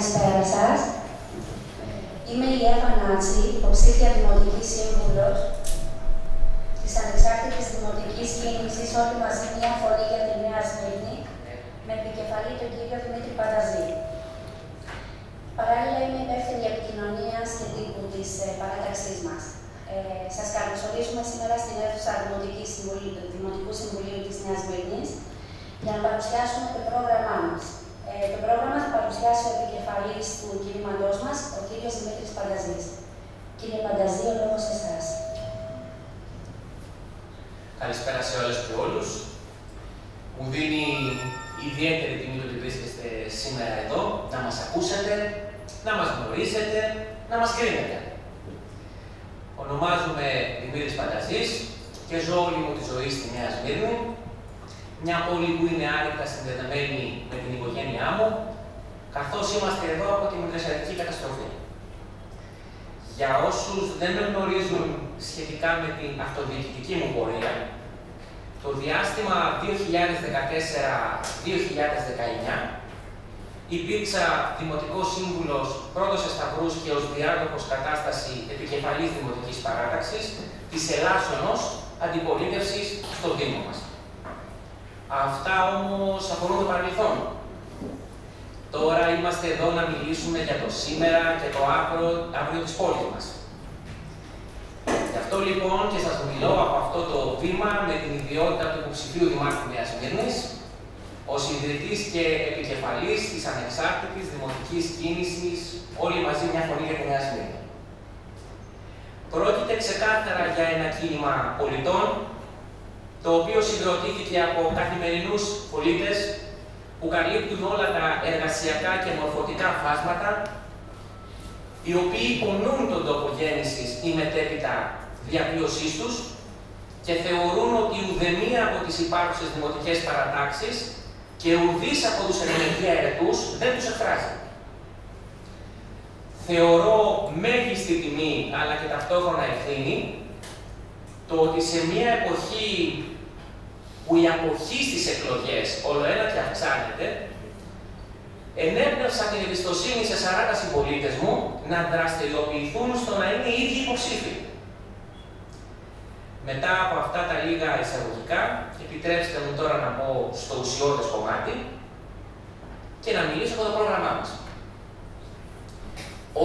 Καλησπέρα σας. Είμαι η Εύα Νάτση, υποψήφια Δημοτικής Σύμβουλος της Ανεξάρτητης Δημοτικής Κίνησης, όλοι μαζί μια φωνή για τη Νέα Σμύρνη, με επικεφαλή τον κύριο Δημήτρη Πανταζή. Παράλληλα, είμαι υπεύθυνη επικοινωνίας και τύπου της ε, παράταξής μας. Ε, Σας καλωσορίζουμε σήμερα στην αίθουσα Δημοτικής Συμβουλή, του Δημοτικού Συμβουλίου της Νέας Σμύρνης για να παρουσιάσουμε το πρόγραμμά μας. Ε, το πρόγραμμα θα παρουσιάσει ο επικεφαλής του κινήματός μας, ο κύριος Δημήτρης Πανταζής. Κύριε Πανταζή, ο λόγος σε εσάς. Καλησπέρα σε όλες και όλους. Μου δίνει ιδιαίτερη τιμή το ότι βρίσκεστε σήμερα εδώ, να μας ακούσετε, να μας γνωρίσετε, να μας κρίνετε. Ονομάζομαι Δημήτρης Πανταζής και ζω όλη μου τη ζωή στη Νέα Σμύρνη, μια πόλη που είναι άρρηκτα συνδεδεμένη με την οικογένειά μου, καθώς είμαστε εδώ από τη μικρασιατική καταστροφή. Για όσους δεν με γνωρίζουν σχετικά με την αυτοδιοικητική μου πορεία, το διάστημα 2014-2019 υπήρξα Δημοτικός Σύμβουλος πρώτος Εσταυρούς και ως διάδοχος κατάσταση επικεφαλής Δημοτικής Παράταξης της Ελλάσσονος Αντιπολίτευσης στο Δήμο μας. Αυτά όμως αφορούν το παρελθόν. Τώρα είμαστε εδώ να μιλήσουμε για το σήμερα και το αύριο, αύριο της πόλης μας. Γι' αυτό λοιπόν και σας μιλώ από αυτό το βήμα με την ιδιότητα του υποψηφίου Δημάρχου Νέας Μύρνης, ως ιδρυτής και επικεφαλής της ανεξάρτητης δημοτικής κίνησης, όλοι μαζί μια φωνή για τη Νέα Σμύρνη. Πρόκειται ξεκάθαρα για ένα κίνημα πολιτών, το οποίο συγκροτήθηκε από καθημερινούς πολίτες που καλύπτουν όλα τα εργασιακά και μορφωτικά φάσματα, οι οποίοι πονούν τον τόπο γέννησης ή μετέπειτα διαβίωσής τους και θεωρούν ότι ουδεμία από τις υπάρχουσες δημοτικές παρατάξεις και ουδής από τους ενεργεία ερετούς δεν τους εκφράζει. Θεωρώ μέγιστη τιμή, αλλά και ταυτόχρονα ευθύνη, το ότι σε μια εποχή που η αποχή στις εκλογές όλο ένα και αυξάνεται, ενέπνευσαν την εμπιστοσύνη σε 40 συμπολίτες μου να δραστηριοποιηθούν στο να είναι οι ίδιοι υποψήφοι. Μετά από αυτά τα λίγα εισαγωγικά, επιτρέψτε μου τώρα να πω στο ουσιώδες κομμάτι και να μιλήσω για το πρόγραμμά μας.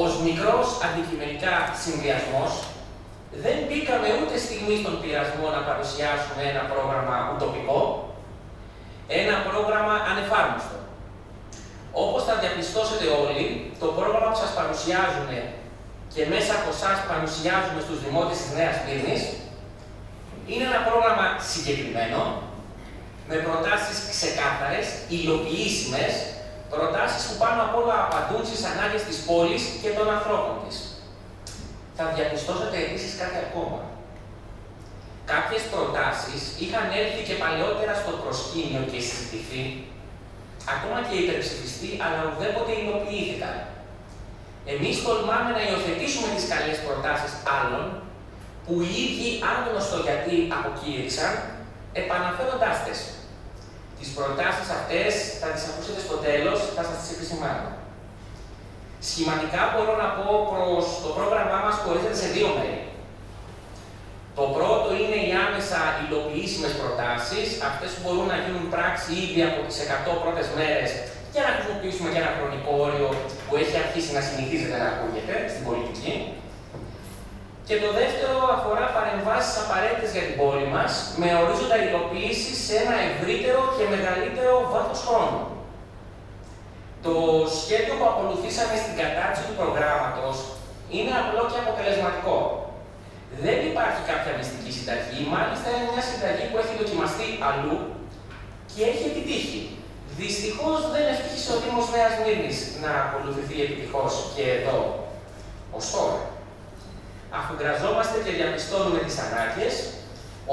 Ως μικρός αντικειμενικά συνδυασμός, δεν μπήκαμε ούτε στιγμή στον πειρασμό να παρουσιάσουμε ένα πρόγραμμα ουτοπικό, ένα πρόγραμμα ανεφάρμοστο. Όπως θα διαπιστώσετε όλοι, το πρόγραμμα που σας παρουσιάζουμε και μέσα από εσά παρουσιάζουμε στους δημότες της Νέας Μύρνης, είναι ένα πρόγραμμα συγκεκριμένο, με προτάσεις ξεκάθαρες, υλοποιήσιμες, προτάσεις που πάνω απ' όλα απαντούν στις ανάγκες της πόλης και των ανθρώπων της. Θα διαπιστώσετε επίσης κάτι ακόμα. Κάποιες προτάσεις είχαν έλθει και παλαιότερα στο προσκήνιο και συζητηθεί, ακόμα και υπερψηφιστεί, αλλά ουδέποτε υλοποιήθηκαν. Εμείς τολμάμε να υιοθετήσουμε τις καλές προτάσεις άλλων, που οι ίδιοι άγνωστο γιατί αποκήρυξαν, επαναφέροντάς τες. Τις προτάσεις αυτές θα τις ακούσετε στο τέλος, θα σας τις επισημάνω. Σχηματικά μπορώ να πω προς το πρόγραμμά μας χωρίζεται σε δύο μέρη. Το πρώτο είναι οι άμεσα υλοποιήσιμες προτάσεις, αυτές που μπορούν να γίνουν πράξη ήδη από τις 100 πρώτες μέρες για να χρησιμοποιήσουμε και ένα χρονικό όριο που έχει αρχίσει να συνηθίζεται να ακούγεται στην πολιτική. Και το δεύτερο αφορά παρεμβάσεις απαραίτητες για την πόλη μας, με ορίζοντα υλοποίησης σε ένα ευρύτερο και μεγαλύτερο βάθος χρόνου. Το σχέδιο που ακολουθήσαμε στην κατάρτιση του προγράμματος είναι απλό και αποτελεσματικό. Δεν υπάρχει κάποια μυστική συνταγή, μάλιστα είναι μια συνταγή που έχει δοκιμαστεί αλλού και έχει επιτύχει. Δυστυχώς δεν ευτύχησε ο Δήμος Νέας Μύρνης να ακολουθηθεί επιτυχώς και εδώ, ω τώρα. Αφού γραζόμαστε και διαπιστώνουμε τις ανάγκες,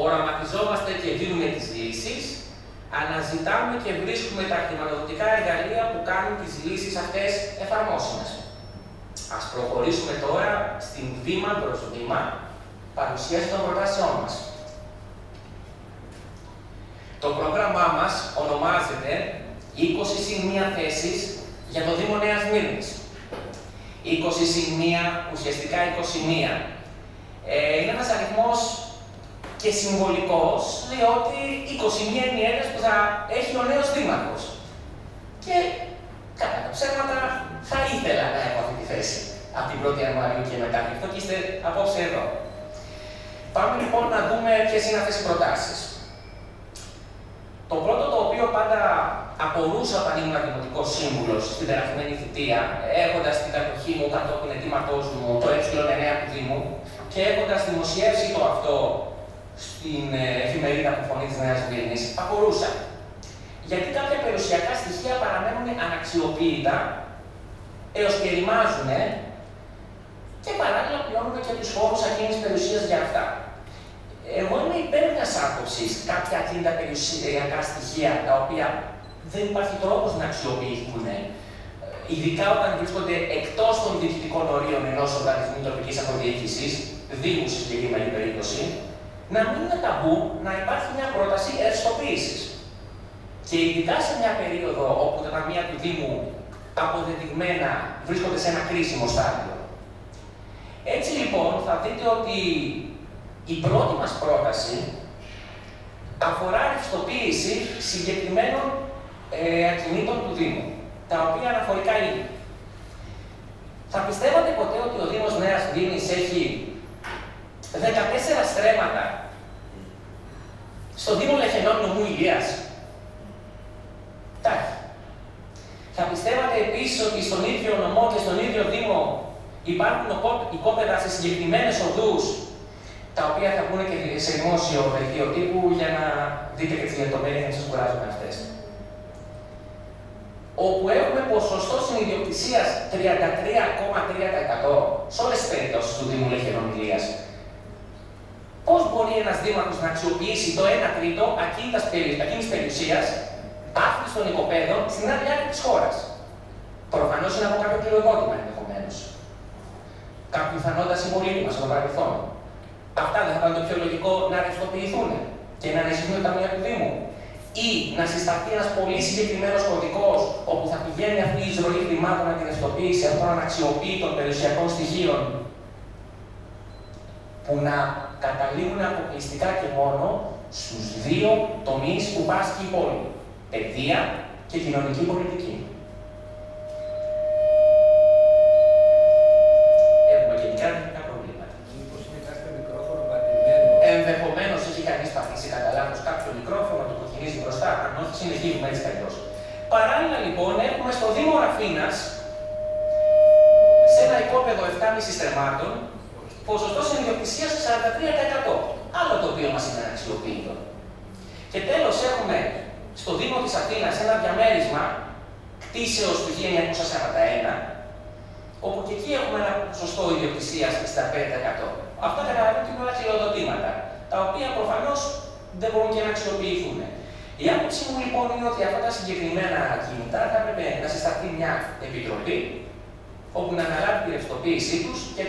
οραματιζόμαστε και δίνουμε τις λύσεις, αναζητάμε και βρίσκουμε τα χρηματοδοτικά εργαλεία που κάνουν τις λύσεις αυτές εφαρμόσιμες. Ας προχωρήσουμε τώρα στην βήμα προς βήμα παρουσίαση των προτάσεών μας. Το πρόγραμμά μας ονομάζεται 20 συν 1 θέσεις για το Δήμο Νέας Μύρνης. 20 συν 1, ουσιαστικά 21. Ε, είναι ένας αριθμός και συμβολικός, διότι 21 είναι οι έδρες που θα έχει ο νέος δήμαρχος. Και κατά τα ψέματα θα ήθελα να έχω αυτή τη θέση από την 1η Ιανουαρίου και μετά. Γι' αυτό και είστε απόψε εδώ. Πάμε λοιπόν να δούμε ποιες είναι αυτές οι προτάσεις. Το πρώτο το οποίο πάντα απορούσα όταν ήμουν δημοτικός σύμβουλος στην περασμένη θητεία, έχοντας την κατοχή μου κατόπιν αιτήματό μου το ε9 του Δήμου και έχοντας δημοσιεύσει το αυτό στην ε, εφημερίδα που φωνή τη Νέα Βίνη, απορούσα. Γιατί κάποια περιουσιακά στοιχεία παραμένουν αναξιοποιητά έως και ρημάζουν και παράλληλα πληρώνουμε και τους φόρους ακίνητης περιουσίας για αυτά. Εγώ είμαι υπέρ μιας άποψης κάποια ακίνητα περιουσιακά στοιχεία τα οποία δεν υπάρχει τρόπος να αξιοποιηθούν, ειδικά όταν βρίσκονται εκτός των διοικητικών ορίων ενός οργανισμού τοπικής αυτοδιοίκησης, Δήμου στη συγκεκριμένη περίπτωση, να μην είναι ταμπού να υπάρχει μια πρόταση ευστοποίηση. Και ειδικά σε μια περίοδο όπου τα ταμεία του Δήμου αποδεδειγμένα βρίσκονται σε ένα κρίσιμο στάδιο. Έτσι λοιπόν θα δείτε ότι η πρώτη μας πρόταση αφορά ρευστοποίηση συγκεκριμένων ε, ακινήτων του Δήμου, τα οποία αναφορικά είναι. Θα πιστεύατε ποτέ ότι ο Δήμος Νέας Δήμης έχει 14 στρέμματα στον Δήμο Λεχενών νομού Ηλίας. Τα Θα πιστεύατε επίσης ότι στον ίδιο νομό και στον ίδιο Δήμο υπάρχουν οικόπεδα σε συγκεκριμένες οδούς, τα οποία θα βγουν και σε δημόσιο δελτίο τύπου για να δείτε και τις λεπτομέρειες να σας κουράζουν αυτές. Όπου έχουμε ποσοστό συνειδιοκτησίας 33,3% σε όλες τις περιπτώσεις του Δήμου Λεχερών Πώς μπορεί ένας δήμαρχος να αξιοποιήσει το 1 τρίτο ακίνητης περιουσίας άφηση των οικοπαίδων στην άλλη άκρη της χώρας; Προφανώς είναι από κάποιο κληροδότημα ενδεχομένως κάποιο πιθανότητα συμπολίτη στο παρελθόν. Αυτά δεν θα ήταν το πιο λογικό να ρευστοποιηθούν και να ανησυχούν τα ταμεία του Δήμου. Ή να συσταθεί ένας πολύ συγκεκριμένος κωδικός όπου θα πηγαίνει αυτή η εισρωή χρημάτων με την ρευστοποίηση αυτών των αξιοποίητων περιουσιακών στοιχείων που να καταλήγουν αποκλειστικά και μόνο στους δύο τομείς που πάσχει η πόλη. Παιδεία και κοινωνική πολιτική. συνεχίζουμε έτσι κι Παράλληλα λοιπόν έχουμε στο Δήμο Ραφίνα σε ένα οικόπεδο 7,5 στρεμμάτων ποσοστό συνειδιοκτησία 43%. Άλλο το οποίο μα είναι αξιοποιητό. Και τέλο έχουμε στο Δήμο τη Αθήνα ένα διαμέρισμα κτίσεω του 1941, όπου και εκεί έχουμε ένα ποσοστό ιδιοκτησία 65%. Αυτά καταλαβαίνετε είναι όλα χειροδοτήματα, τα οποία προφανώ δεν μπορούν και να αξιοποιηθούν. Η άποψή μου λοιπόν είναι ότι αυτά τα συγκεκριμένα κινητά θα έπρεπε να συσταθεί μια επιτροπή όπου να αναλάβει τη ρευστοποίησή του και,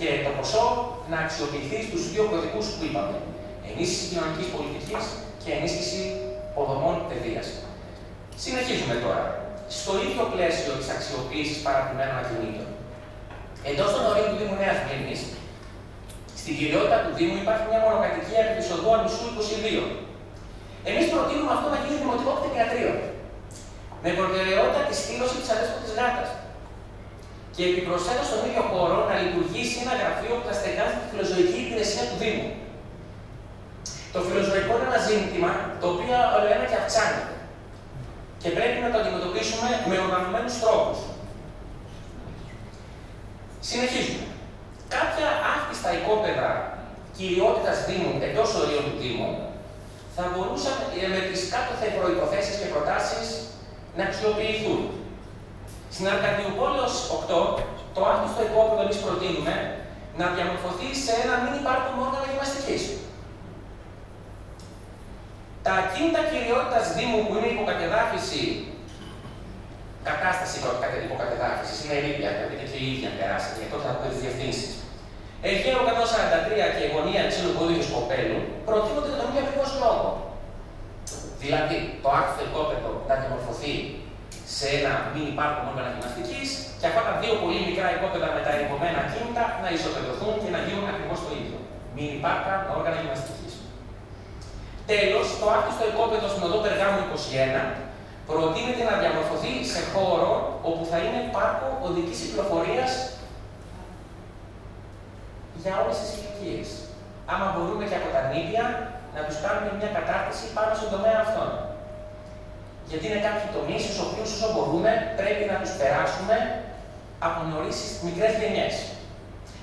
και το ποσό να αξιοποιηθεί στου δύο κωδικού που είπαμε. Ενίσχυση κοινωνική πολιτική και ενίσχυση υποδομών παιδεία. Συνεχίζουμε τώρα. Στο ίδιο πλαίσιο της αξιοποίησης παραπημένων ακινήτων. Εντός των ορίων του Δήμου Νέας Μήνη, στην κυριότητα του Δήμου υπάρχει μια μονοκατοικία επί της οδού Ανισού 22, Εμείς προτείνουμε αυτό να γίνει δημοτικό κτηνιατρίο. Με προτεραιότητα τη στήλωση της αδέσποτης γάτα. Και επιπροσθέτως στον ίδιο χώρο να λειτουργήσει ένα γραφείο που θα στεγάζει τη φιλοζωική υπηρεσία του Δήμου. Το φιλοζωικό είναι ένα ζήτημα το οποίο όλο ένα και αυξάνεται. Και πρέπει να το αντιμετωπίσουμε με οργανωμένους τρόπους. Συνεχίζουμε. Κάποια άκτιστα οικόπεδα κυριότητας Δήμου εντός ορίων του Δήμου θα μπορούσαν ε, με τις κάτωθε προϋποθέσεις και προτάσεις να αξιοποιηθούν. Στην Αρκαδιουπόλεως 8, το άκτιστο υπόπεδο εμείς προτείνουμε να διαμορφωθεί σε ένα μην υπάρχον όργανο γυμναστικής. Τα ακίνητα κυριότητας Δήμου που είναι υποκατεδάφιση, κατάσταση υποκατεδάφισης, είναι ερήπια, θα πείτε και η ίδια περάσει, για τότε θα πούμε τις διευθύνσεις. Αιγαίο 143 και γωνία ξύλου ποδίου Σκοπέλου προτείνονται για τον ίδιο ακριβώς λόγο. Δηλαδή, το άρθρο οικόπεδο να διαμορφωθεί σε ένα μίνι πάρκο μόνο γυμναστικής και αυτά τα δύο πολύ μικρά οικόπεδα με τα ερημωμένα κίνητα να ισοπεδωθούν και να γίνουν ακριβώς το ίδιο. Μίνι πάρκα με όργανα γυμναστικής. Τέλος, το άκτιστο οικόπεδο στην οδό Περγάμου 21 προτείνεται να διαμορφωθεί σε χώρο όπου θα είναι πάρκο οδικής κυκλοφορίας για όλες τις ηλικίες. Άμα μπορούμε και από τα νύχια να τους κάνουμε μια κατάρτιση πάνω στον τομέα αυτών. Γιατί είναι κάποιοι τομείς στους οποίους όσο μπορούμε πρέπει να τους περάσουμε από νωρί στι μικρές γενιές.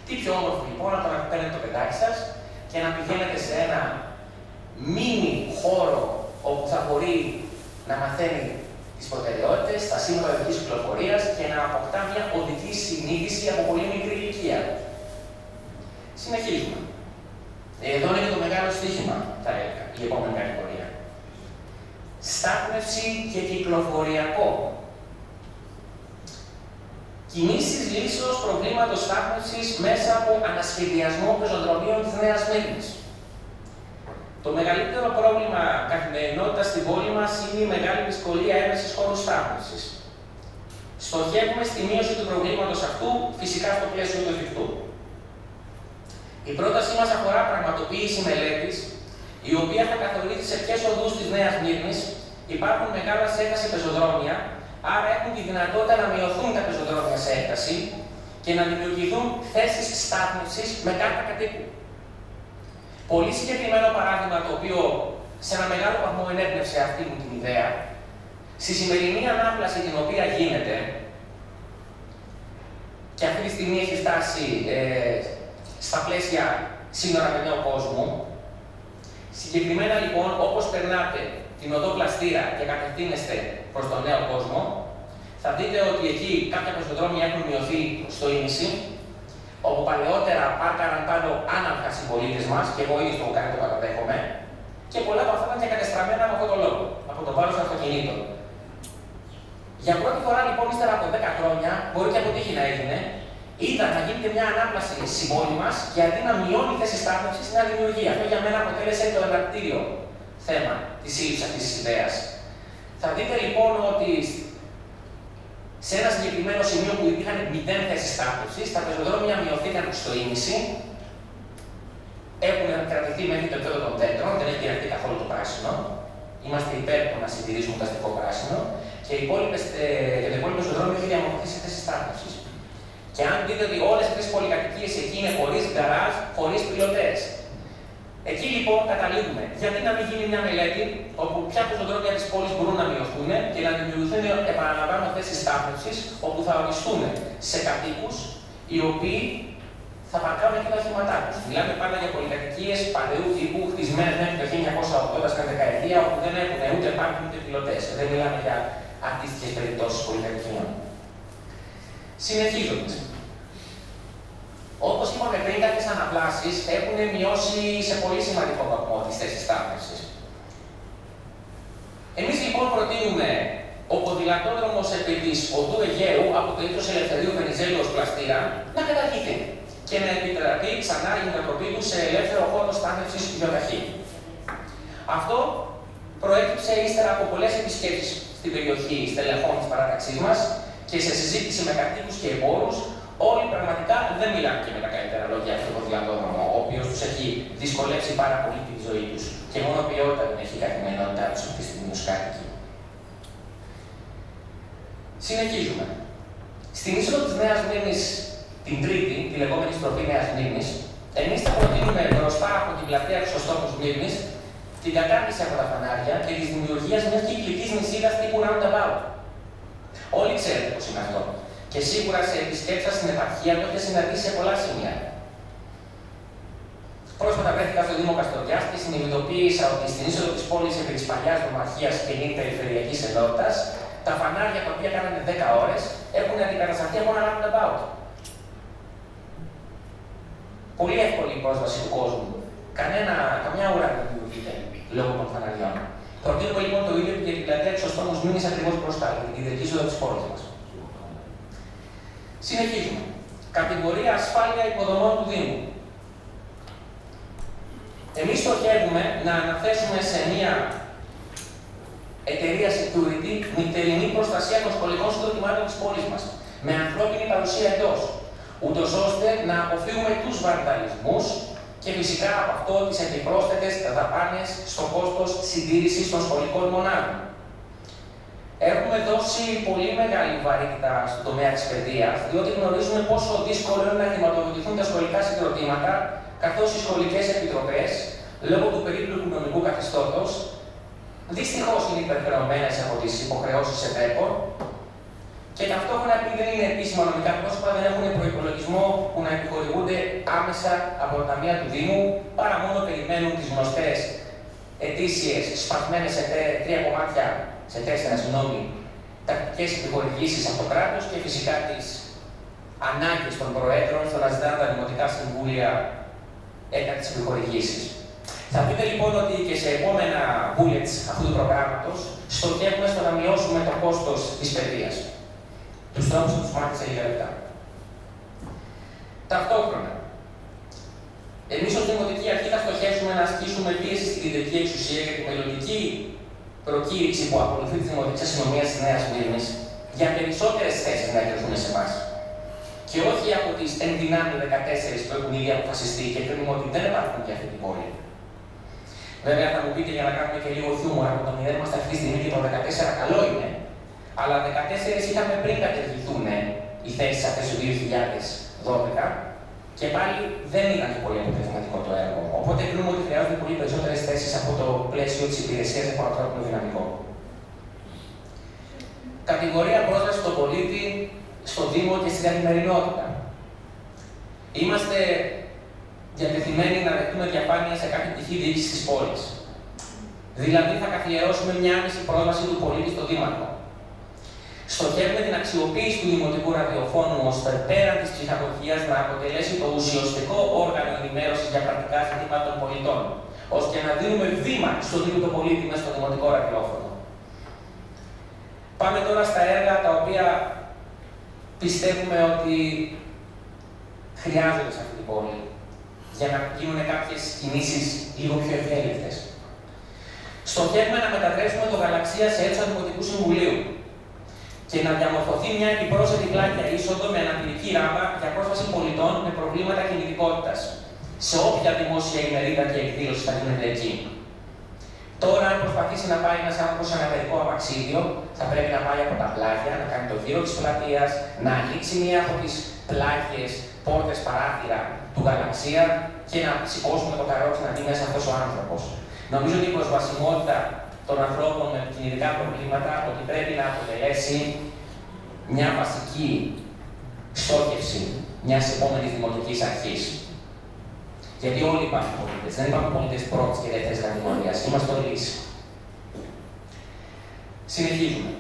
Τι πιο όμορφο λοιπόν να το να παίρνετε το παιδάκι σας και να πηγαίνετε σε ένα μίνι χώρο όπου θα μπορεί να μαθαίνει τις προτεραιότητες, τα σύμβολα οδική κυκλοφορίας και να αποκτά μια οδική συνείδηση από πολύ μικρή ηλικία. Συνεχίζουμε. Εδώ είναι και το μεγάλο στοίχημα, θα έλεγα, η επόμενη κατηγορία. Στάθμευση και κυκλοφοριακό. Κινήσεις λύσεως προβλήματος στάθμευσης μέσα από ανασχεδιασμό πεζοδρομίων της Νέας Μύρνης. Το μεγαλύτερο πρόβλημα καθημερινότητας στην πόλη μας είναι η μεγάλη δυσκολία έμεση χώρου στάθμευση. Στοχεύουμε στη μείωση του προβλήματος αυτού, φυσικά στο πλαίσιο του εφικτού. Η πρότασή μας αφορά πραγματοποίηση μελέτης, η οποία θα καθορίσει σε ποιες οδούς της Νέας Μύρνης υπάρχουν μεγάλα σε έκταση πεζοδρόμια, άρα έχουν τη δυνατότητα να μειωθούν τα πεζοδρόμια σε έκταση και να δημιουργηθούν θέσεις στάθμευση με κάρτα κατοίκου. Πολύ συγκεκριμένο παράδειγμα το οποίο σε ένα μεγάλο βαθμό ενέπνευσε αυτή μου την ιδέα, στη σημερινή ανάπλαση την οποία γίνεται, και αυτή τη στιγμή έχει φτάσει ε, στα πλαίσια σύνορα με νέο κόσμο, συγκεκριμένα λοιπόν όπως περνάτε την οδό πλαστήρα και κατευθύνεστε προς τον νέο κόσμο, θα δείτε ότι εκεί κάποια πεζοδρόμια έχουν μειωθεί στο ίμιση, όπου παλαιότερα πάρκαραν πάνω άναρχα συμπολίτες μας, και εγώ ήδη το έχω κάνει, το παραδέχομαι, και πολλά από αυτά ήταν και κατεστραμμένα από αυτόν τον λόγο, από το βάρο των αυτοκινήτων. Για πρώτη φορά λοιπόν, ύστερα από 10 χρόνια, μπορεί και αποτύχει να έγινε, είδα να γίνεται μια ανάπλαση στην πόλη μας και αντί να μειώνει θέση στάθμευσης, να δημιουργεί. Αυτό για μένα αποτέλεσε το εναρκτήριο θέμα της σύλληψης αυτής της ιδέας. Θα δείτε λοιπόν ότι σε ένα συγκεκριμένο σημείο που υπήρχαν μηδέν θέσεις στάθμευσης, τα πεζοδρόμια μειωθήκαν στο ίμιση, έχουν κρατηθεί μέχρι το επίπεδο των δέντρων, δεν έχει διαρκεί καθόλου το πράσινο. Είμαστε υπέρ του να συντηρήσουμε το αστικό πράσινο και οι υπόλοιπες, ε, το υπόλοιπο πεζοδρόμιο έχει διαμορφωθεί σε θέσεις στάθμευσης. Και αν δείτε ότι όλες αυτέ οι πολυκατοικίες εκεί είναι χωρίς γκαράζ, χωρίς πιλωτές. Εκεί λοιπόν καταλήγουμε. Γιατί να μην γίνει μια μελέτη όπου ποια πεζοδρόμια της πόλης μπορούν να μειωθούν και να δημιουργηθούν, επαναλαμβάνω, θέσει στάθμευσης όπου θα οριστούν σε κατοίκους οι οποίοι θα παρκάρουν εκεί τα οχήματά τους. Μιλάμε πάντα για πολυκατοικίες παλαιού τύπου χτισμένες μέχρι το 1980 στην δεκαετία όπου δεν έχουν ούτε πάρκινγκ ούτε πιλωτές. Δεν μιλάμε για αντίστοιχες περιπτώσεις πολυκατοικιών. Συνεχίζοντας. Όπως είπαμε πριν, κάποιε αναπλάσεις έχουν μειώσει σε πολύ σημαντικό βαθμό τις θέσεις στάθμευση. Εμείς λοιπόν προτείνουμε ο ποδηλατόδρομος επί της οδού Αιγαίου από το ύψος Ελευθερίου Βενιζέλου ως πλαστήρα να καταργηθεί και να επιτραπεί ξανά η μετατροπή του σε ελεύθερο χώρο στάθμευσης βιοταχή. Αυτό προέκυψε ύστερα από πολλές επισκέψεις στην περιοχή στελεχών της παράταξής μας και σε συζήτηση με κατοίκους και εμπόρους όλοι πραγματικά δεν μιλάνε και με τα καλύτερα λόγια αυτό το διαδρόμο, ο οποίος τους έχει δυσκολέψει πάρα πολύ τη ζωή τους και μόνο ποιότητα δεν έχει η καθημερινότητά τους αυτή τη στιγμή ω κάτοικοι. Συνεχίζουμε. Στην είσοδο της Νέας Μήνη, την Τρίτη, τη λεγόμενη στροφή Νέας Μήνη, εμείς θα προτείνουμε μπροστά από την πλατεία Χρυσοστόμου Μήνη την κατάρτιση από τα φανάρια και της δημιουργίας μιας κυκλικής νησίδα τύπου roundabout. Όλοι ξέρετε πώς είναι αυτό και σίγουρα σε επισκέψει στην επαρχία το έχετε συναντήσει σε πολλά σημεία. Πρόσφατα βρέθηκα στο Δήμο Καστοριάς και συνειδητοποίησα ότι στην είσοδο της πόλης επί της παλιάς νομαρχία και νύχτα περιφερειακής ενότητας, τα φανάρια τα οποία κάνανε 10 ώρες έχουν αντικατασταθεί από ένα roundabout. Πολύ εύκολη η πρόσβαση του κόσμου. Κανένα, καμιά ουρά δεν δημιουργείται λόγω των φαναριών. Προτείνουμε λοιπόν το ίδιο για την πλατεία του Σωστόμου Μήνης ακριβώς μπροστά, για την κεντρική είσοδο της πόλης μας. Συνεχίζουμε. Κατηγορία ασφάλεια υποδομών του Δήμου. Εμείς στοχεύουμε να αναθέσουμε σε μία εταιρεία security, νυχτερινή προστασία των σχολικών συγκροτημάτων της πόλης μας, με ανθρώπινη παρουσία εντός, ούτως ώστε να αποφύγουμε τους βαρδαλισμούς και φυσικά από αυτό τις επιπρόσθετες δαπάνες στο κόστος συντήρησης των σχολικών μονάδων. Έχουμε δώσει πολύ μεγάλη βαρύτητα στον τομέα της παιδείας, διότι γνωρίζουμε πόσο δύσκολο είναι να χρηματοδοτηθούν τα σχολικά συγκροτήματα, καθώς οι σχολικές επιτροπές, λόγω του περίπλοκου νομικού καθεστώτος, δυστυχώς είναι υπερχρεωμένες από τις υποχρεώσεις ΕΤΕΠΟ και ταυτόχρονα επειδή δεν είναι επίσημα νομικά πρόσωπα, δεν έχουν προπολογισμό που να επιχορηγούνται άμεσα από τα ταμεία του Δήμου, παρά μόνο περιμένουν τις γνωστές ετήσιες σπασμένες σε τρία κομμάτια, σε τέσσερα συγγνώμη, τακτικές επιχορηγήσεις από το κράτος και φυσικά τις ανάγκες των Προέδρων στο να ζητάνε τα δημοτικά συμβούλια έκανε τι επιχορηγήσει. Θα πείτε λοιπόν ότι και σε επόμενα bullets αυτού του προγράμματος στοχεύουμε στο να μειώσουμε το κόστος της παιδείας. Τους τρόπους που τους μάθησα λίγα λεπτά. Ταυτόχρονα, εμείς ως Δημοτική Αρχή θα στοχεύσουμε να ασκήσουμε πίεση στην κεντρική εξουσία για τη μελλοντική προκήρυξη που ακολουθεί τη Δημοτική Αστυνομία της Νέας Μύρνη για περισσότερες θέσεις να εκδοθούν σε εμάς. Και όχι από τις ενδυνάμει 14 που έχουν ήδη αποφασιστεί και κρίνουμε ότι δεν υπάρχουν και αυτή την πόλη. Βέβαια θα μου πείτε για να κάνουμε και λίγο χιούμορ από το μηδέν είμαστε αυτή τη στιγμή και το 14 καλό είναι. Αλλά 14 είχαμε πριν κατεργηθούν οι θέσεις αυτές του 2012 και πάλι δεν ήταν και πολύ αποτελεσματικό το έργο. Οπότε κρίνουμε ότι χρειάζονται πολύ περισσότερες θέσεις από το πλαίσιο της υπηρεσίας από ανθρώπινο δυναμικό. Κατηγορία πρόσβαση στον πολίτη, στο Δήμο και στην καθημερινότητα. Είμαστε διατεθειμένοι να δεχτούμε διαφάνεια σε κάθε πτυχή διοίκησης της πόλης. Δηλαδή, θα καθιερώσουμε μια άμεση πρόσβαση του πολίτη στο Δήμαρχο. Στοχεύουμε την αξιοποίηση του δημοτικού ραδιοφώνου ώστε πέραν της ψυχαγωγίας να αποτελέσει το ουσιαστικό όργανο ενημέρωσης για πρακτικά ζητήματα των πολιτών, ώστε να δίνουμε βήμα στον ίδιο τον πολίτη μέσα στο δημοτικό ραδιόφωνο. Πάμε τώρα στα έργα τα οποία πιστεύουμε ότι χρειάζονται σε αυτή την πόλη για να γίνουν κάποιες κινήσεις λίγο πιο ευέλικτες. Στοχεύουμε να μετατρέψουμε το γαλαξία σε αίθουσα Δημοτικού Συμβουλίου και να διαμορφωθεί μια επιπρόσθετη πλάκια είσοδο με αναπηρική ράμπα για πρόσβαση πολιτών με προβλήματα κινητικότητας σε όποια δημόσια ημερίδα και εκδήλωση θα γίνεται εκεί. Τώρα, αν προσπαθήσει να πάει ένας άνθρωπος σε ένα παιδικό αμαξίδιο, θα πρέπει να πάει από τα πλάγια, να κάνει το γύρο της πλατείας, να ανοίξει μία από τις πλάγιες πόρτες παράθυρα του γαλαξία και να σηκώσουμε το καρότσι να δει μέσα αυτός ο άνθρωπος. Νομίζω ότι η προσβασιμότητα των ανθρώπων με κινητικά προβλήματα ότι πρέπει να αποτελέσει μια βασική στόχευση μιας επόμενης δημοτικής αρχής. Γιατί όλοι υπάρχουν πολίτες. Δεν υπάρχουν πολίτες πρώτης και δεύτερης κατηγορίας. Είμαστε όλοι ίσοι. Συνεχίζουμε.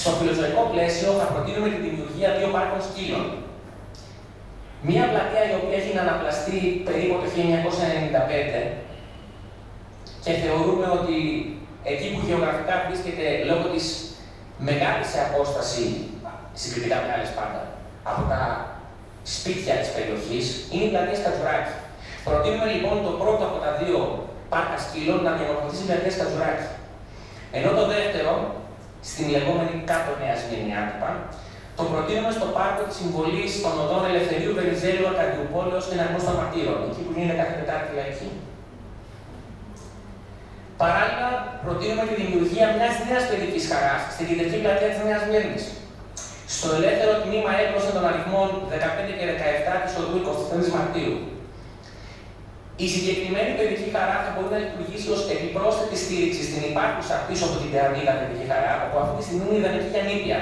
Στο φιλοζωικό πλαίσιο θα προτείνουμε τη δημιουργία δύο πάρκων σκύλων. Μία πλατεία η οποία έχει αναπλαστεί περίπου το 1995 και θεωρούμε ότι εκεί που γεωγραφικά βρίσκεται λόγω της μεγάλης σε απόστασης, συγκριτικά με άλλες πάντα, από τα σπίτια της περιοχής, είναι η πλατεία Σκατζουράκη. Προτείνουμε λοιπόν το πρώτο από τα δύο πάρκα σκύλων να διαμορφωθεί στην πλατεία Σκατζουράκη. Ενώ το δεύτερο, στην λεγόμενη κάτω Νέας Σμύρνη το προτείνουμε στο πάρκο της συμβολής των οδών Ελευθερίου Βενιζέλου Ακαδιουπόλεω και Ναρμό των Μαρτύρων, εκεί που γίνεται κάθε Τετάρτη λαϊκή. Παράλληλα, προτείνουμε τη δημιουργία μιας νέας παιδικής χαράς στην κεντρική πλατεία της Νέας Μύρνης. Στο ελεύθερο τμήμα έκδοση των αριθμών 15 και 17 της οδού 25 Μαρτίου. Η συγκεκριμένη παιδική χαρά θα μπορεί να λειτουργήσει ως επιπρόσθετη στήριξη στην υπάρχουσα πίσω από την πυραμίδα παιδική χαρά, όπου αυτή τη στιγμή είναι ιδανική για νύπια.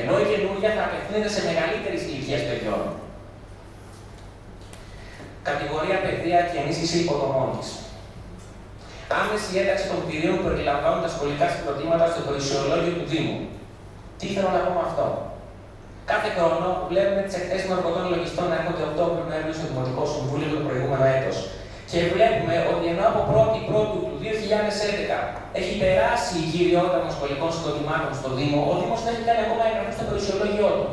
Ενώ η καινούργια θα απευθύνεται σε μεγαλύτερη ηλικία παιδιών. Κατηγορία παιδεία και ενίσχυση υποδομών της. Άμεση ένταξη των κτηρίων που περιλαμβάνουν τα σχολικά συγκροτήματα στο προϊσιολόγιο του Δήμου. Τι θέλω να πω με αυτό; Κάθε χρόνο που βλέπουμε τις εκθέσεις των εργοτών λογιστών να έρχονται Οκτώβριο-Νοέμβριο στο Δημοτικό Συμβούλιο το προηγούμενο έτος και βλέπουμε ότι ενώ από 1η Πρώτου του 2011 έχει περάσει η κυριότητα των σχολικών συγκροτημάτων στο Δήμο, ο Δήμος δεν έχει κάνει ακόμα εγγραφή στο περιουσιολόγιο του.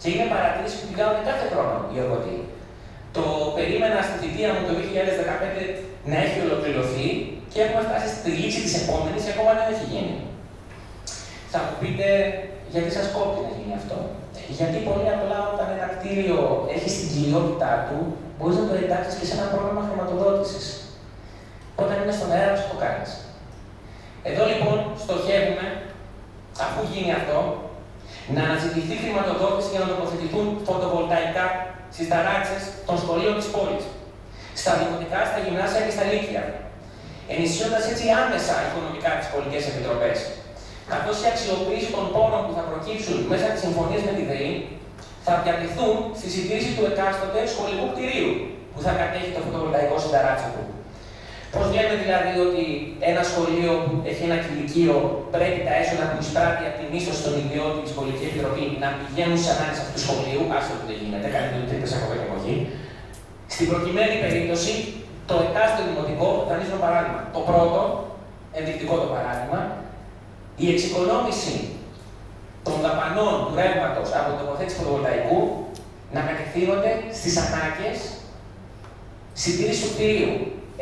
Και είναι παρατηρήσεις που την κάνουν κάθε χρόνο οι εργοτοί. Το περίμενα στη θητεία μου το 2015 να έχει ολοκληρωθεί και έχουμε φτάσει στη λήξη της επόμενης και ακόμα δεν έχει γίνει. Θα μου πείτε, γιατί σας κόπτει να γίνει αυτό; Γιατί πολύ απλά όταν ένα κτίριο έχει στην κυριότητά του, μπορείς να το εντάξεις και σε ένα πρόγραμμα χρηματοδότησης. Όταν είναι στον αέρα, το κάνεις; Εδώ λοιπόν στοχεύουμε, αφού γίνει αυτό, να αναζητηθεί χρηματοδότηση για να τοποθετηθούν φωτοβολταϊκά στις ταράτσε των σχολείων της πόλης, στα δημοτικά, στα γυμνάσια και στα λύκεια, ενισχύοντας έτσι άμεσα οικονομικά τις πολιτικές επιτροπές. Καθώς η αξιοποίηση των πόρων που θα προκύψουν μέσα από τις συμφωνίες με τη ΔΕΗ θα διατηθούν στη συντήρηση του εκάστοτε σχολικού κτηρίου που θα κατέχει το φωτοβολταϊκό συνταράτσα του. Πώς λέμε δηλαδή ότι ένα σχολείο που έχει ένα κηλικείο πρέπει τα έσοδα που εισπράττει από τη μίσθωση των ιδιών της Σχολική Επιτροπής να πηγαίνουν στις ανάγκες αυτού του σχολείου, άσχετο ότι δεν γίνεται, κάνει το τρίτε από εποχή. Στην προκειμένη περίπτωση, το εκάστοτε δημοτικό, θα δείξω παράδειγμα. Το πρώτο, ενδεικτικό το παράδειγμα, η εξοικονόμηση των δαπανών του ρεύματος από την τοποθέτηση φωτοβολταϊκού να κατευθύνονται στις ανάγκες συντήρησης του κτηρίου.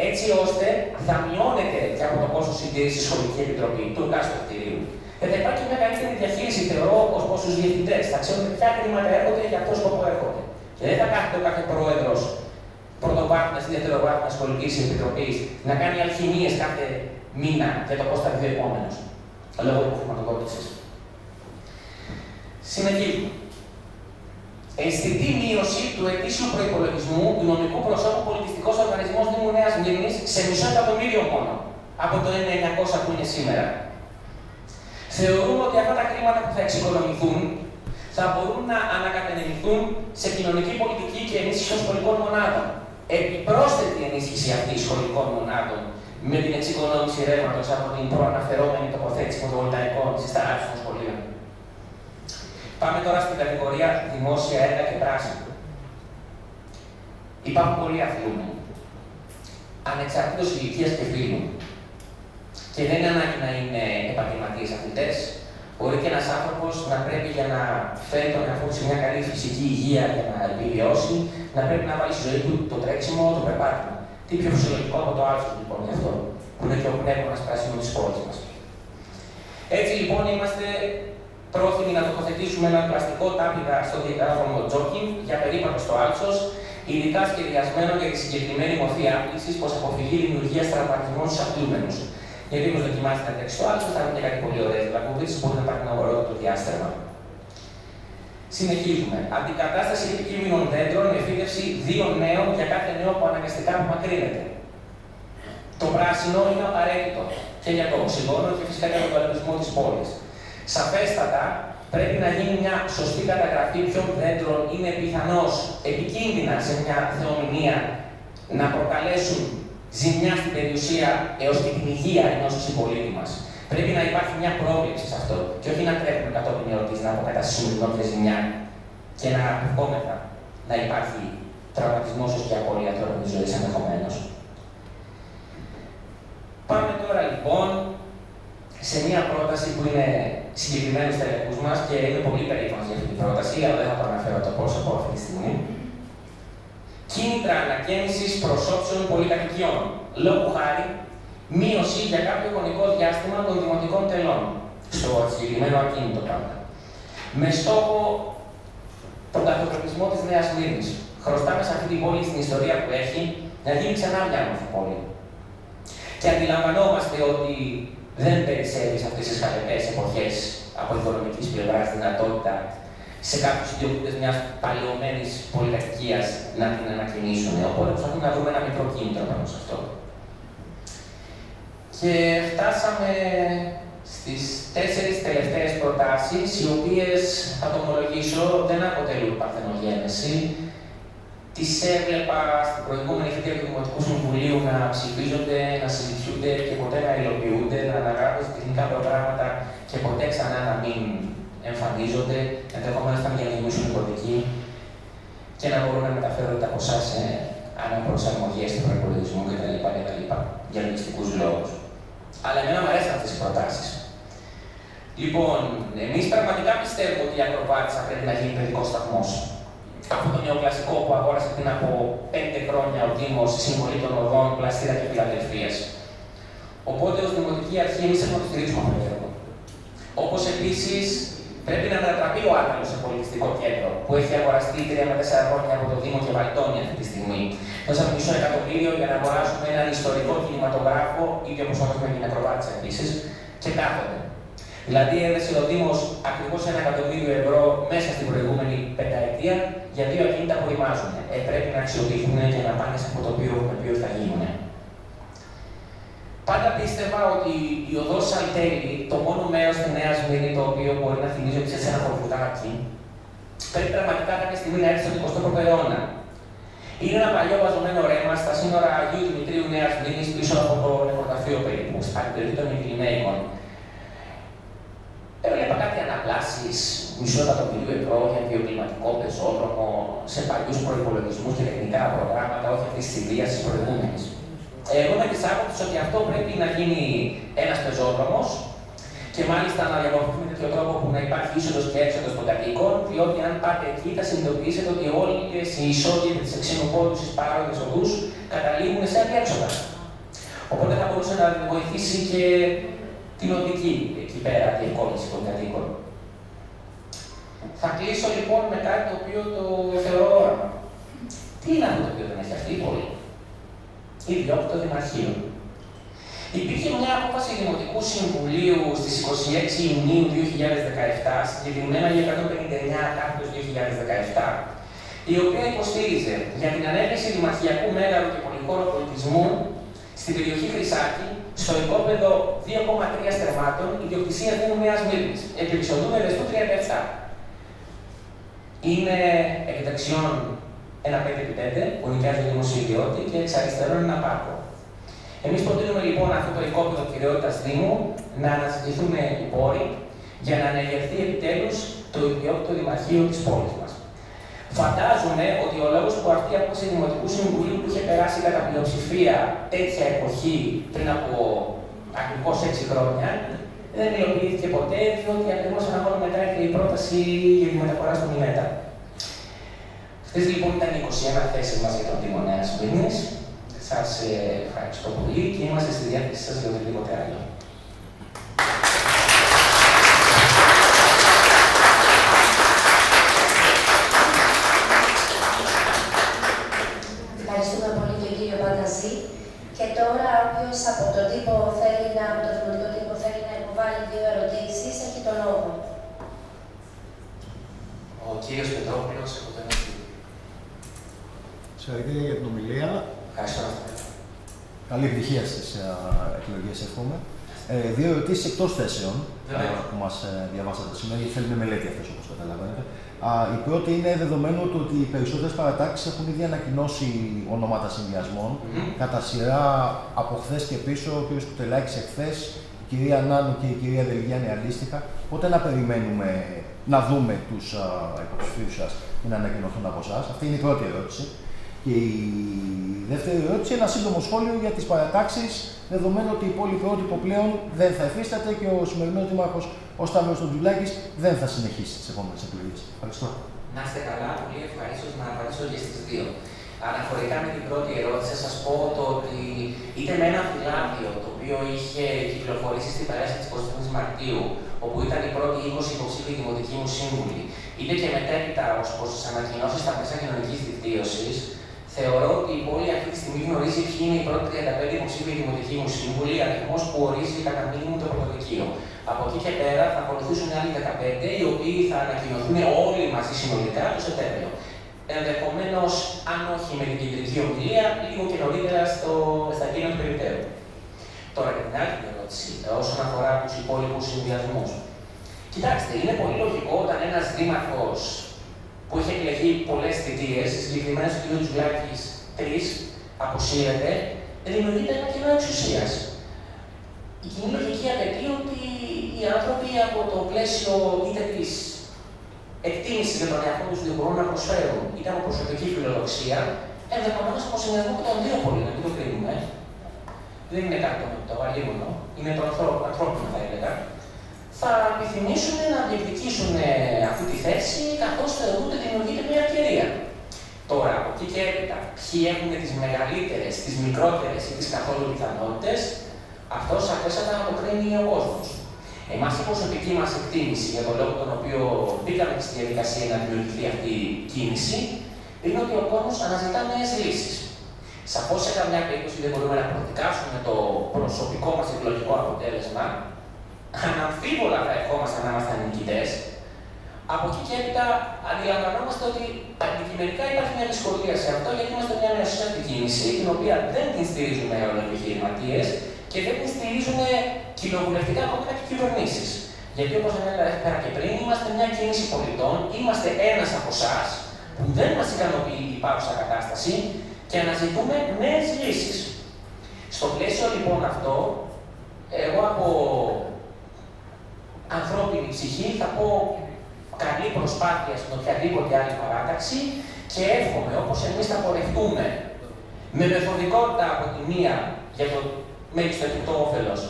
Έτσι ώστε θα μειώνεται και από το πόσο συντηρήσει η σχολική επιτροπή του εκάστοτε κτηρίου. Και θα υπάρχει μια καλύτερη διαχείριση, θεωρώ, ως προς τους διευθυντές. Θα ξέρουν ποια χρήματα έρχονται και για ποιο σκοπό έρχονται. Και δεν θα κάθεται ο κάθε πρόεδρος πρωτοβάθμια ή δευτεροβάθμια σχολική επιτροπή να κάνει αλχημίες κάθε μήνα για το πώς θα βγει ο επόμενος. Λόγω του χρηματοδότηση. Συνεχίζουμε. Αισθητή μείωση του ετήσιου προπολογισμού του νομικού προσώπου πολιτιστικός οργανισμός Δήμου Νέας Μήνη σε μισό εκατομμύριο μόνο από το 1.900 που είναι σήμερα. Θεωρούμε ότι αυτά τα χρήματα που θα εξοικονομηθούν θα μπορούν να ανακατενεμηθούν σε κοινωνική πολιτική και ενίσχυση των σχολικών μονάδων. Επιπρόσθετη ενίσχυση αυτής σχολικών μονάδων με την εξοικονόμηση ρεύματος από την προαναφερόμενη τοποθέτηση φωτοβολταϊκών στις ταράξεις των σχολείων. Πάμε τώρα στην κατηγορία δημόσια έργα και πράσινο. Υπάρχουν πολλοί αθλούμενοι, ανεξαρτήτως ηλικίας και φίλου. Και δεν είναι ανάγκη να είναι επαγγελματίες αθλητές. Μπορεί και ένας άνθρωπος να πρέπει για να φέρει τον εαυτό του σε μια καλή φυσική υγεία για να επιβιώσει, να πρέπει να βάλει στη ζωή του το τρέξιμο, το περπάτημα. Τι πιο φυσιολογικό από το άλλο λοιπόν γι' αυτό, που είναι και ο πνεύμα πράσινος της πόλης μας. Έτσι λοιπόν είμαστε πρόθυμοι να τοποθετήσουμε ένα πλαστικό τάπηδα στο διαδρόμο τζόκινγκ για περίπατο στο άλσος, ειδικά σχεδιασμένο για τη συγκεκριμένη μορφή άπλυση προ αποφυγή δημιουργία τραυματισμών στους αθλούμενου. Γιατί όπω δοκιμάσετε να τρέξει στο άλσο, θα είναι κάτι πολύ ωραίο. Δηλαδή, μπορεί να υπάρχει ένα ωραίο το διάστημα. Συνεχίζουμε. Αντικατάσταση επικίνδυνων δέντρων με φύτευση δύο νέων για κάθε νέο που αναγκαστικά απομακρύνεται. Το πράσινο είναι απαραίτητο και για το οξυγόνο και φυσικά για τον παλαιρισμό της πόλης. Σαφέστατα πρέπει να γίνει μια σωστή καταγραφή ποιων δέντρων είναι πιθανώς επικίνδυνα σε μια θεομηνία να προκαλέσουν ζημιά στην περιουσία έως και την υγεία ενός συμπολίτη μας. Πρέπει να υπάρχει μια πρόβλεψη σε αυτό και όχι να τρέχουμε κατόπιν ερωτήσεις να αποκαταστήσουμε την όποια ζημιά και να αποκόμεθα να υπάρχει τραυματισμός και απώλεια τώρα της ζωής ενδεχομένως. Πάμε τώρα λοιπόν σε μια πρόταση που είναι συγκεκριμένη στελεχού μας και είναι πολύ περήφανο για αυτή την πρόταση, αλλά δεν θα το αναφέρω το πρόσωπο αυτή τη στιγμή. Κίνητρα ανακαίνιση προσώψεων πολυκατοικιών. Λόγω χάρη, μείωση για κάποιο χρονικό διάστημα των δημοτικών τελών. Στο συγκεκριμένο ακίνητο πάντα. Με στόχο τον καθοδρομισμό της Νέας Μύρνη. Χρωστάμε σε αυτή την πόλη στην ιστορία που έχει να γίνει ξανά μια όμορφη πόλη. Και αντιλαμβανόμαστε ότι δεν περισσεύει σε αυτές τις χαλεπές εποχές από οικονομικής πλευράς δυνατότητα σε κάποιους ιδιοκτήτες μιας παλαιωμένης πολυκατοικίας να την ανακοινήσουν. Οπότε προσπαθούμε να βρούμε ένα μικρό κίνητρο πάνω σε αυτό. Και φτάσαμε στις τέσσερις τελευταίες προτάσεις, οι οποίες, θα το ομολογήσω, δεν αποτελούν παρθενογένεση, τις έβλεπα στην προηγούμενη θητεία του Δημοτικού Συμβουλίου να ψηφίζονται, να συζητιούνται και ποτέ να υλοποιούνται, να αναγράφονται τεχνικά προγράμματα και ποτέ ξανά να μην εμφανίζονται, ενδεχομένως να μην γεννήσουν υποδική και να μπορούν να μεταφέρονται τα ποσά σε αναπροσαρμογές του προπολογισμού κτλ. για λογιστικούς λόγους. Αλλά εμένα μου αρέσουν αυτές οι προτάσεις. Λοιπόν, εμείς πραγματικά πιστεύουμε ότι η ακροβάτησα πρέπει να γίνει παιδικός σταθμός αυτό το νεοκλασικό που αγόρασε πριν από πέντε χρόνια ο Δήμος στη Συμβολή των Οδών, Πλαστήρα και Φιλαδελφία. Οπότε, ως Δημοτική Αρχή, εμείς έχουμε το στηρίξουμε αυτό το έργο. Όπως επίσης πρέπει να μετατραπεί ο Άταλο σε πολιτιστικό κέντρο που έχει αγοραστεί 3 με 4 χρόνια από το Δήμο και Βαλτώνη αυτή τη στιγμή. Δώσαμε μισό εκατομμύριο για να αγοράσουμε έναν ιστορικό κινηματογράφο, ήδη όπως με την Ακροβάτησα επίσης, και κάθονται. Δηλαδή έδεσε ο Δήμος ακριβώς ένα εκατομμύριο ευρώ μέσα στην προηγούμενη πενταετία για δύο ακίνητα που ρημάζουν. Ε, πρέπει να αξιοποιηθούν και να πάνε σε αυτό το οποίο, οποίο θα γίνουν. Πάντα πίστευα ότι η οδός Σαλτέλη, το μόνο μέρος στη Νέας Σμύρνη το οποίο μπορεί να θυμίζει ότι σε ένα χορφουδάκι, πρέπει πραγματικά κάποια στιγμή να έρθει στον 21ο αιώνα. Είναι ένα παλιό βαζωμένο ρέμα στα σύνορα Αγίου Δημητρίου Νέας Μήνη πίσω από το νεκροταφείο περίπου, στα των Μητυλινέικων. Έβλεπα κάτι αναπλάσεις μισό εκατομμυρίου ευρώ για βιοκλιματικό πεζόδρομο σε παλιούς προπολογισμού και τεχνικά προγράμματα, όχι αυτής της ιδέα της προηγούμενης. Εγώ είμαι τη άποψη ότι αυτό πρέπει να γίνει ένας πεζόδρομος και μάλιστα να διαμορφωθεί με τέτοιο τρόπο που να υπάρχει είσοδος και έξοδος των κατοίκων, διότι αν πάτε εκεί θα συνειδητοποιήσετε ότι όλοι οι εισόδοι τη εξενοπόλου στι παράγοντες οδούς καταλήγουν σε αντιέξοδα. Οπότε θα μπορούσε να βοηθήσει και την οδική εκεί πέρα διευκόλυνση των κατοίκων. Θα κλείσω λοιπόν με κάτι το οποίο το θεωρώ όραμα. Τι είναι αυτό το οποίο δεν έχει αυτή η πόλη; Ιδιότητα Δημαρχείων. Υπήρχε μια απόφαση Δημοτικού Συμβουλίου στις 26 Ιουνίου 2017, συγκεκριμένα για 159 κάθετος 2017, η οποία υποστήριζε για την ανέβρεση δημαρχιακού μέγαρου και πολυχώρου πολιτισμού στην περιοχή Χρυσάκη, στο οικόπεδο 2,3 στερμάτων, ιδιοκτησία Δήμου Νέας Μύρνης, επισοδού Ευεστού 37. Είναι εκ δεξιών ένα 5x5 που νοικιάζει ο δημοσιοδιώτη και εξ αριστερών ένα πάρκο. Εμείς προτείνουμε λοιπόν αυτό το οικόπεδο κυριότητας Δήμου να αναζητηθούν οι πόροι για να ανεγερθεί επιτέλους το ιδιόκτητο δημαρχείο της πόλης μας. Φαντάζομαι ότι ο λόγος που αυτή η απόφαση Δημοτικού Συμβουλίου που είχε περάσει κατά πλειοψηφία τέτοια εποχή πριν από ακριβώς 6 χρόνια δεν υλοποιήθηκε ποτέ, διότι ακριβώς ένα χρόνο μετά ήρθε η πρόταση για τη μεταφορά στον ΙΜΕΤΑ. Αυτέ λοιπόν ήταν οι 21 θέσει μας για τον Δήμο Νέα Μήνη. Σα ευχαριστώ πολύ και είμαστε στη διάθεσή σας για οτιδήποτε άλλο. Ευχαριστούμε πολύ τον κύριο Πανταζή. Και τώρα, όποιο από τον τύπο θέλει να, από το δημοτικό τύπο θέλει να υποβάλει δύο ερωτήσει, έχει τον λόγο. Ο κύριο Πετρόπουλο από το Συγχαρητήρια για την ομιλία. Ευχαριστώ. Καλή επιτυχία στις εκλογές, εύχομαι. Ε, δύο ερωτήσεις εκτός θέσεων ε, που μας ε, διαβάσατε σήμερα, γιατί θέλει μελέτη αυτές όπως καταλαβαίνετε. Α, η πρώτη είναι δεδομένο ότι οι περισσότερες παρατάξεις έχουν ήδη ανακοινώσει ονόματα συνδυασμών. Mm-hmm. Κατά σειρά από χθες και πίσω, ο κ. Κουτελάκης εχθές, η κυρία Νάνου και η κυρία Δελγιάννη αντίστοιχα. Πότε να περιμένουμε να δούμε τους υποψηφίους σας και να ανακοινωθούν από εσάς. Αυτή είναι η πρώτη ερώτηση. Και η δεύτερη ερώτηση, ένα σύντομο σχόλιο για τις παρατάξεις, δεδομένου ότι η πόλη πρότυπο πλέον δεν θα εφίσταται και ο σημερινός δήμαρχος, ο Σταύρο Τζουλάκη, δεν θα συνεχίσει τις επόμενες εκλογές. Ευχαριστώ. Να είστε καλά, πολύ ευχαρίστω να απαντήσω και στις δύο. Αναφορικά με την πρώτη ερώτηση, σας πω το ότι είτε με ένα φυλάδιο το οποίο είχε κυκλοφορήσει στην παράσταση της 25 Μαρτίου, όπου ήταν οι πρώτοι 20 υποψήφοι δημοτικοί μου σύμβουλοι, είτε και μετέπειτα ως προς τις ανακοινώσεις στα μέσα κοινωνικής δικτύωσης, Θεωρώ ότι η πόλη αυτή τη στιγμή γνωρίζει ποιοι είναι οι πρώτοι 35 υποψήφοι δημοτικοί μου σύμβουλοι, αριθμό που ορίζει κατά μήνυμο το πρωτοδικείο. Από εκεί και πέρα θα ακολουθήσουν άλλοι 15, οι οποίοι θα ανακοινωθούν όλοι μαζί συνολικά το Σεπτέμβριο. Ενδεχομένως, αν όχι με την κεντρική ομιλία, λίγο και νωρίτερα στο, στα εκείνα του περιπτέρου. Τώρα για την άλλη ερώτηση, όσον αφορά τους υπόλοιπους συνδυασμούς. Κοιτάξτε, είναι πολύ λογικό όταν ένας δήμαρχος που έχει εκλεγεί πολλές θητείες, συγκεκριμένα στο κ. Τζουλάκη τρεις, αποσύρεται, δημιουργείται ένα κοινό εξουσίας. Η κοινή λογική απαιτεί ότι οι άνθρωποι από το πλαίσιο είτε της εκτίμησης για τον εαυτό τους ότι μπορούν να προσφέρουν, είτε από προσωπική φιλοδοξία, ενδεχομένως από συνδυασμό των δύο πολύ, να μην το κρίνουμε. Δεν είναι κάτι το αλίμονο, είναι το ανθρώπινο, θα έλεγα θα επιθυμήσουν να διεκδικήσουν ε, αυτή τη θέση καθώς θεωρούν ότι δημιουργείται μια ευκαιρία. Τώρα, από εκεί και έπειτα, ποιοι έχουν τις μεγαλύτερες, τις μικρότερες ή τις καθόλου πιθανότητες, Αυτός σαφέστατα αποκρίνει ο κόσμος. Εμάς η προσωπική μας εκτίμηση για τον λόγο τον οποίο μπήκαμε στη διαδικασία να δημιουργηθεί αυτή η κίνηση είναι ότι ο κόσμος αναζητά νέες λύσεις. Σαφώς σε καμιά περίπτωση δεν μπορούμε να προδικάσουμε το προσωπικό μας εκλογικό αποτέλεσμα. Αναμφίβολα θα ερχόμαστε να είμαστε νικητές. Από εκεί και έπειτα αντιλαμβανόμαστε ότι αντικειμενικά υπάρχει μια δυσκολία σε αυτό γιατί είμαστε μια νεοσύστατη κίνηση την οποία δεν την στηρίζουν οι επιχειρηματίε και δεν την στηρίζουν κοινοβουλευτικά κόμματα και κυβερνήσεις. Γιατί όπως ανέφερα και πριν, είμαστε μια κίνηση πολιτών, είμαστε ένας από εσάς που δεν μας ικανοποιεί η υπάρχουσα κατάσταση και αναζητούμε νέες λύσεις. Στο πλαίσιο λοιπόν αυτό, εγώ από ανθρώπινη ψυχή θα πω καλή προσπάθεια στην οποιαδήποτε άλλη παράταξη και εύχομαι όπως εμείς θα πορευτούμε με μεθοδικότητα από τη μία για το μέγιστο εφικτό όφελος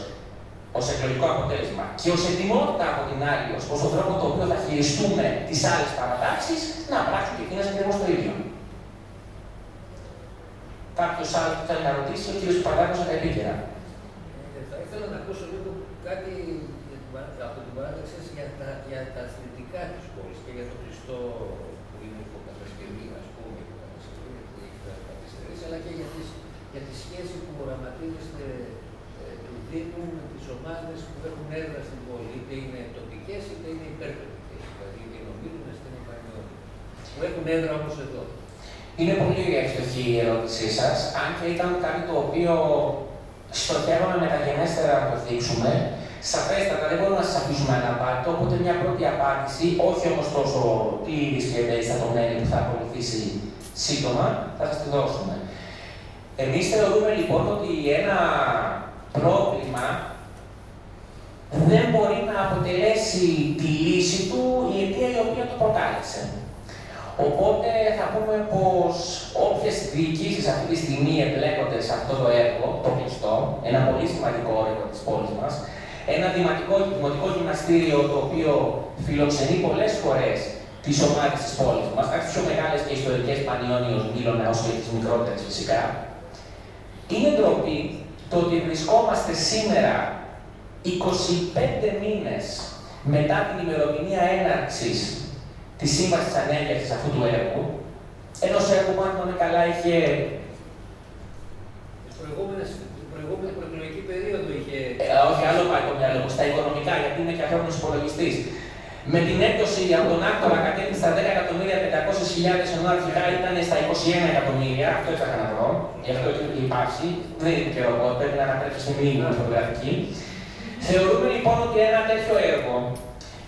ως εκλογικό αποτέλεσμα και ως ετοιμότητα από την άλλη, ως προς τον τρόπο το οποίο θα χειριστούμε τις άλλες παρατάξεις, να πράξουν και εκείνες ακριβώς το ίδιο. Κάποιος άλλος που θέλει να ρωτήσει, ο κ. Παπαδάκος από τα επίκαιρα. Ε, θα ήθελα να ακούσω λίγο κάτι από την παράταξη για τα, για τα αθλητικά της πόλης και για τον Χριστό που είναι υποκατασκευή, ας πούμε, υποκατασκευή, γιατί έχει καθυστερήσεις, αλλά και για, τις, για τη σχέση που οραματίζεστε ε, του Δήμου με τις ομάδες που έχουν έδρα στην πόλη, είτε είναι τοπικές είτε είναι υπερτοπικές. Δηλαδή είτε είναι ομίλουμε είτε είναι πανιόνιοι. Που έχουν έδρα όπως εδώ. Είναι πολύ εύστοχη η ερώτησή σας, αν και ήταν κάτι το οποίο στοχεύαμε μεταγενέστερα να το δείξουμε. Σαφέστατα δεν μπορούμε να σας αφήσουμε αναπάτητο, οπότε μια πρώτη απάντηση, όχι όμως τόσο πλήρη και εμπεριστατωμένη που θα ακολουθήσει σύντομα, θα σας τη δώσουμε. Εμείς θεωρούμε λοιπόν ότι ένα πρόβλημα δεν μπορεί να αποτελέσει τη λύση του η αιτία η οποία το προκάλεσε. Οπότε θα πούμε πως όποιες διοικήσεις αυτή τη στιγμή εμπλέκονται σε αυτό το έργο, το κλειστό, ένα πολύ σημαντικό έργο της πόλης μας, ένα δημοτικό, δημοτικό γυμναστήριο το οποίο φιλοξενεί πολλές φορές τις ομάδες της πόλης μας, από τις πιο μεγάλες και ιστορικές Πανιόνιος, Μήλωνα, όσο και τις μικρότερες φυσικά, είναι ντροπή το ότι βρισκόμαστε σήμερα 25 μήνες μετά την ημερομηνία έναρξης της σύμβασης ανέγερση αυτού του έργου, ενός έργου που αν θυμάμαι καλά είχε. Την προηγούμενη προεκλογική περίοδο είχε. Ε, όχι, άλλο πάει το μυαλό μου, στα οικονομικά, γιατί είναι και ανθρώπινο υπολογιστή. Με την έκδοση από τον άκτορα κατέβηκε στα 10 εκατομμύρια 500.000 ενώ αρχικά ήταν στα 21 εκατομμύρια. Αυτό ήθελα να βρω. Γι' αυτό και υπάρχει. Δεν είναι καιρό πρέπει να ανατρέψει στη μήνυμα φωτογραφική. Θεωρούμε λοιπόν ότι ένα τέτοιο έργο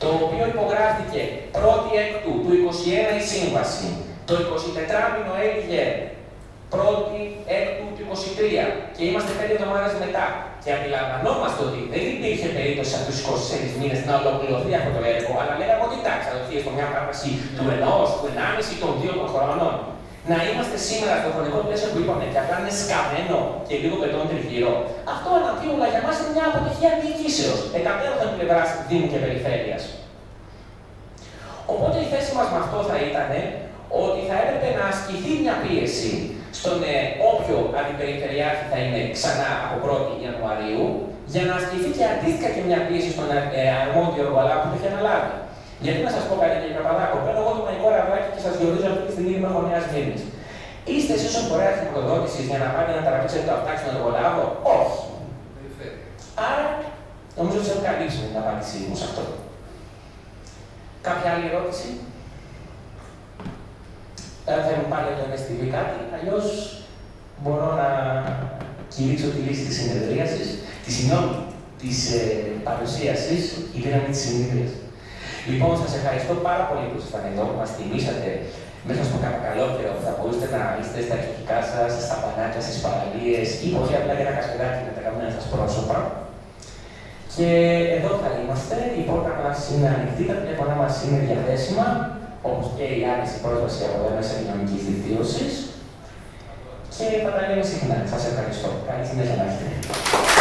το οποίο υπογράφηκε 1η έκτου του 21 η σύμβαση, το 24 μήνο έλυγε 1η έκτου του 23 και είμαστε 5 εβδομάδες μετά. Και αντιλαμβανόμαστε ότι δεν υπήρχε περίπτωση αυτού τους 24 μήνες να ολοκληρωθεί αυτό το έργο, αλλά λέγαμε ότι εντάξει, θα δοθεί στο μια παράβαση του ενό, του ενάμιση, των δύο των χρονών. Να είμαστε σήμερα στο χρονικό πλαίσιο που είπαμε και απλά είναι σκαμμένο και λίγο πετών τριγύρω. Αυτό αναμφίβολα για μας είναι μια αποτυχία διοικήσεως. Εκατέρωθεν πλευράς Δήμου και Περιφέρειας. Οπότε η θέση μας με αυτό θα ήταν ότι θα έπρεπε να ασκηθεί μια πίεση στον ε, όποιο αντιπεριφερειάρχη θα είναι ξανά από 1η Ιανουαρίου, για να ασκηθεί και αντίστοιχα και μια πίεση στον ε, αρμόδιο εργολάβο που το έχει αναλάβει. Γιατί να σας πω κάτι, κύριε Παπαδάκο, παίρνω εγώ το μαγικό ραβάκι και σας διορίζω αυτή τη στιγμή με Νέα Μήνη. Είστε εσείς ο φορέα χρηματοδότησης για να πάτε να τραβήξετε το αυτάξιο τον εργολάβο, Όχι. Άρα, νομίζω ότι έχω καλύψει την απάντησή μου σε αυτό. Κάποια άλλη ερώτηση; Δεν θέλουν πάλι το MSTV κάτι, αλλιώς μπορώ να κηρύξω τη λύση της συνεδρίασης, της συγγνώμη, της ε, παρουσίασης, η δύναμη της συνεδρίαση. Λοιπόν, σας ευχαριστώ πάρα πολύ που ήσασταν εδώ, που μας τιμήσατε μέσα στο καλό καιρό που θα μπορούσατε να είστε στα αρχικά σας, στα πανάκια, στις παραλίες ή όχι απλά για ένα κασπεδάκι με τα καμένα σας πρόσωπα. Και εδώ θα είμαστε. Η πόρτα μας είναι ανοιχτή, τα τηλέφωνά μας είναι διαθέσιμα, όπως και η άμεση πρόσβαση από εδώ μέσα κοινωνική δικτύωσης. Και θα τα λέμε συχνά. Σας ευχαριστώ. Καλή συνέχεια να έχετε.